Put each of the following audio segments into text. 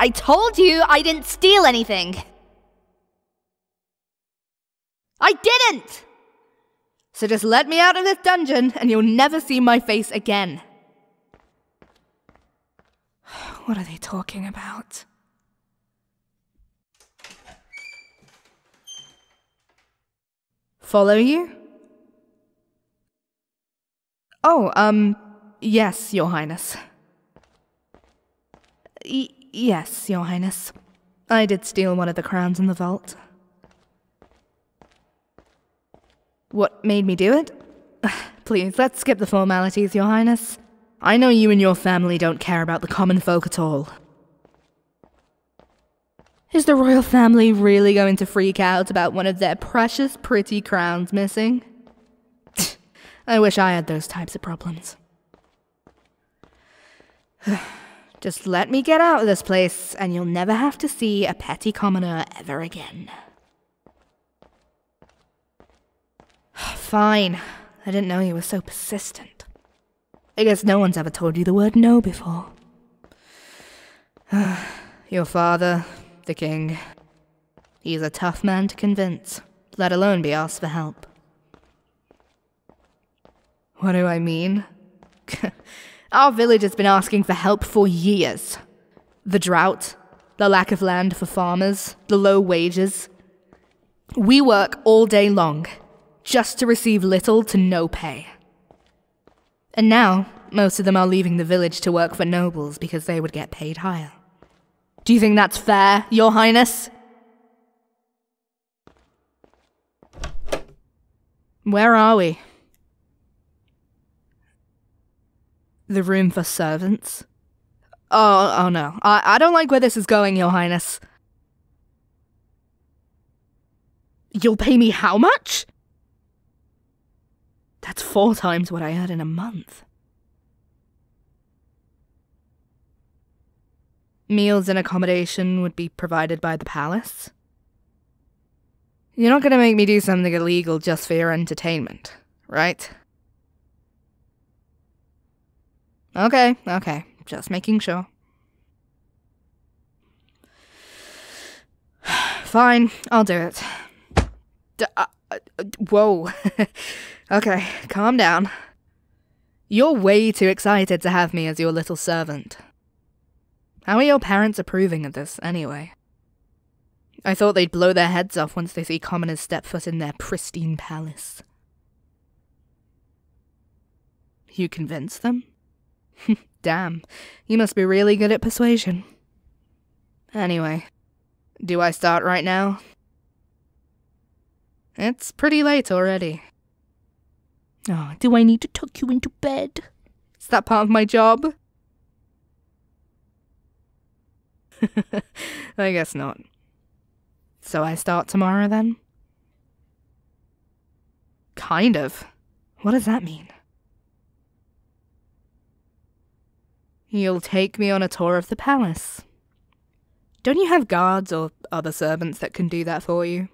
I told you I didn't steal anything. I didn't! So just let me out of this dungeon and you'll never see my face again. What are they talking about? Follow you? Oh, um, yes, Your Highness. Yes, Your Highness. I did steal one of the crowns in the vault. What made me do it? Please, let's skip the formalities, Your Highness. I know you and your family don't care about the common folk at all. Is the royal family really going to freak out about one of their precious, pretty crowns missing? I wish I had those types of problems. Just let me get out of this place, and you'll never have to see a petty commoner ever again. Fine. I didn't know you were so persistent. I guess no one's ever told you the word no before. Your father, the king. He's a tough man to convince, let alone be asked for help. What do I mean? Our village has been asking for help for years. The drought, the lack of land for farmers, the low wages. We work all day long, just to receive little to no pay. And now, most of them are leaving the village to work for nobles because they would get paid higher. Do you think that's fair, Your Highness? Where are we? The room for servants? Oh, oh no. I, I don't like where this is going, Your Highness. You'll pay me how much? That's four times what I earn in a month. Meals and accommodation would be provided by the palace. You're not going to make me do something illegal just for your entertainment, right? Okay, okay. Just making sure. Fine, I'll do it. D- uh, uh, whoa. okay, calm down. You're way too excited to have me as your little servant. How are your parents approving of this, anyway? I thought they'd blow their heads off once they see commoners step foot in their pristine palace. You convince them? Damn, you must be really good at persuasion. Anyway, do I start right now? It's pretty late already. Oh, do I need to tuck you into bed? Is that part of my job? I guess not. So I start tomorrow then? Kind of. What does that mean? You'll take me on a tour of the palace. Don't you have guards or other servants that can do that for you?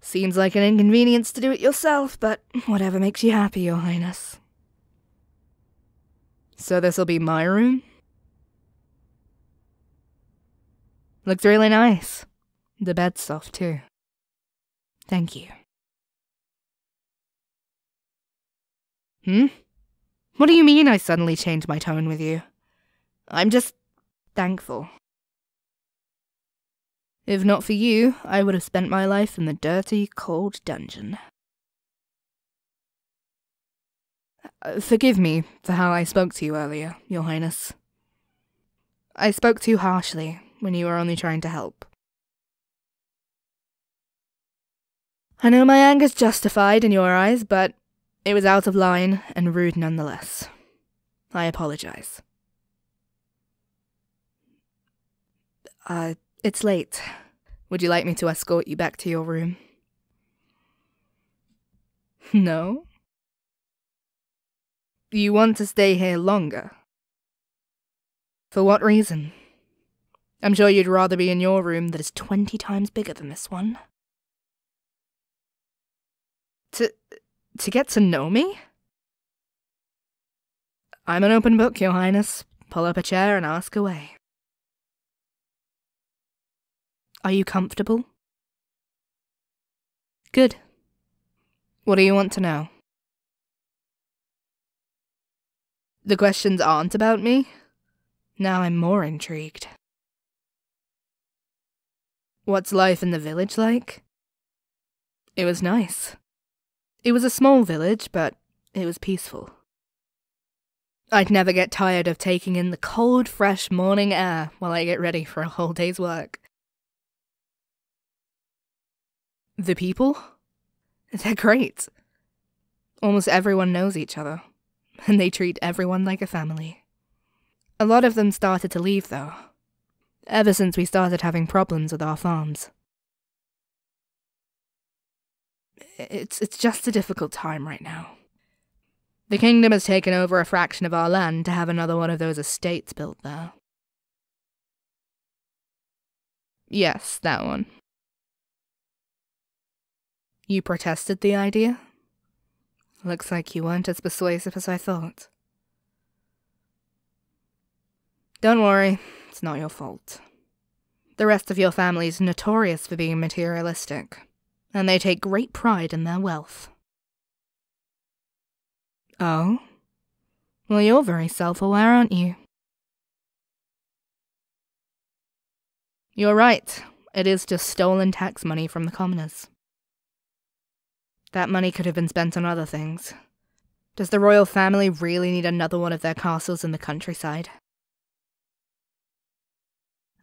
Seems like an inconvenience to do it yourself, but whatever makes you happy, Your Highness. So this'll be my room? Looks really nice. The bed's soft, too. Thank you. Hmm? What do you mean I suddenly changed my tone with you? I'm just thankful. If not for you, I would have spent my life in the dirty, cold dungeon. Uh, forgive me for how I spoke to you earlier, Your Highness. I spoke too harshly when you were only trying to help. I know my anger's justified in your eyes, but it was out of line and rude nonetheless. I apologize. Uh, it's late. Would you like me to escort you back to your room? No? You want to stay here longer? For what reason? I'm sure you'd rather be in your room that is 20 times bigger than this one. To. To get to know me? I'm an open book, Your Highness. pull up a chair and ask away. Are you comfortable? Good. What do you want to know? The questions aren't about me? Now I'm more intrigued. What's life in the village like? It was nice. It was a small village, but it was peaceful. I'd never get tired of taking in the cold, fresh morning air while I get ready for a whole day's work. The people? They're great. Almost everyone knows each other, and they treat everyone like a family. A lot of them started to leave, though, ever since we started having problems with our farms. It's, it's just a difficult time right now. The kingdom has taken over a fraction of our land to have another one of those estates built there. Yes, that one. You protested the idea? Looks like you weren't as persuasive as I thought. Don't worry, it's not your fault. The rest of your family is notorious for being materialistic, and they take great pride in their wealth. Oh? Well, you're very self aware, aren't you? You're right. It is just stolen tax money from the commoners. That money could have been spent on other things. Does the royal family really need another one of their castles in the countryside?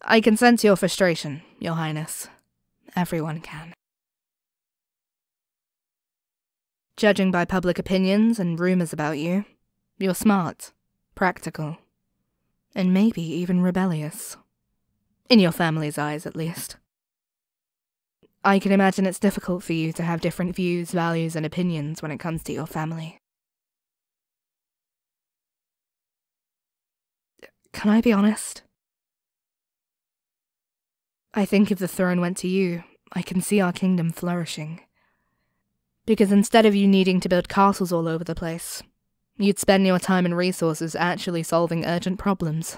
I can sense your frustration, Your Highness. Everyone can. Judging by public opinions and rumors about you, you're smart, practical, and maybe even rebellious. In your family's eyes, at least. I can imagine it's difficult for you to have different views, values, and opinions when it comes to your family. Can I be honest? I think if the throne went to you, I can see our kingdom flourishing. Because instead of you needing to build castles all over the place, you'd spend your time and resources actually solving urgent problems.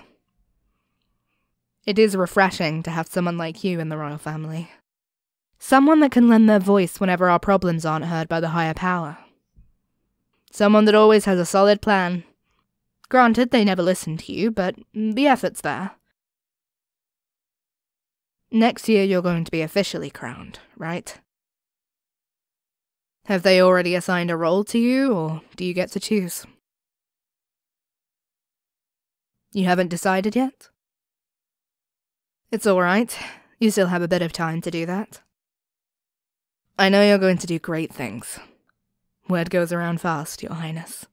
It is refreshing to have someone like you in the royal family. Someone that can lend their voice whenever our problems aren't heard by the higher power. Someone that always has a solid plan. Granted, they never listen to you, but the effort's there. Next year, you're going to be officially crowned, right? Have they already assigned a role to you, or do you get to choose? You haven't decided yet? It's alright. You still have a bit of time to do that. I know you're going to do great things. Word goes around fast, Your Highness.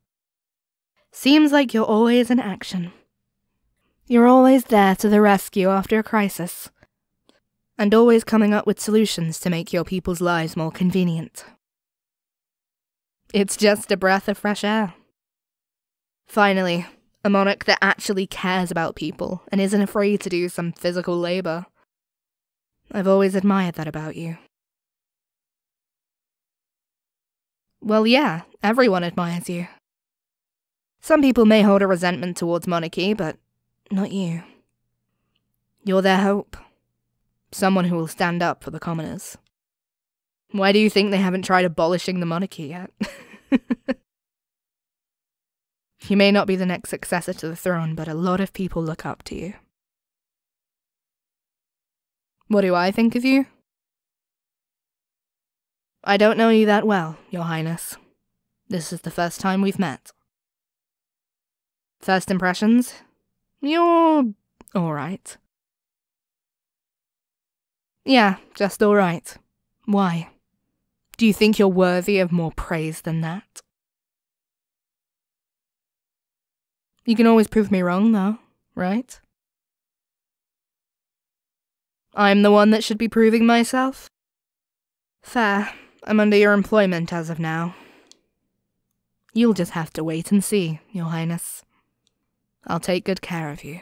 Seems like you're always in action. You're always there to the rescue after a crisis, and always coming up with solutions to make your people's lives more convenient. It's just a breath of fresh air. Finally, a monarch that actually cares about people and isn't afraid to do some physical labor. I've always admired that about you. Well, yeah, everyone admires you. Some people may hold a resentment towards monarchy, but not you. You're their hope. Someone who will stand up for the commoners. Why do you think they haven't tried abolishing the monarchy yet? you may not be the next successor to the throne, but a lot of people look up to you. What do I think of you? I don't know you that well, Your Highness. This is the first time we've met. First impressions? You're alright. Yeah, just alright. Why? Do you think you're worthy of more praise than that? You can always prove me wrong, though, right? I'm the one that should be proving myself? Fair. I'm under your employment as of now. You'll just have to wait and see, Your Highness. I'll take good care of you.